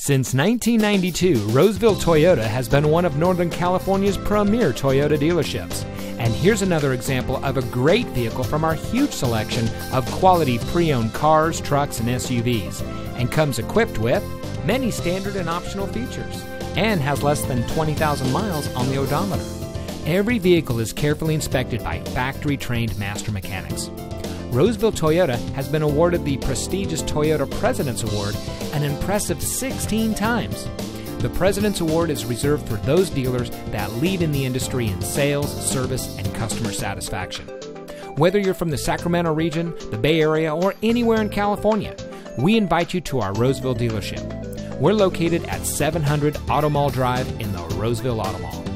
Since 1992, Roseville Toyota has been one of Northern California's premier Toyota dealerships. And here's another example of a great vehicle from our huge selection of quality pre owned cars, trucks, and SUVs, and comes equipped with many standard and optional features, and has less than 20,000 miles on the odometer. Every vehicle is carefully inspected by factory trained master mechanics. Roseville Toyota has been awarded the prestigious Toyota President's Award an impressive 16 times. The President's Award is reserved for those dealers that lead in the industry in sales, service, and customer satisfaction. Whether you're from the Sacramento region, the Bay Area, or anywhere in California, we invite you to our Roseville dealership. We're located at 700 Auto Mall Drive in the Roseville Auto Mall.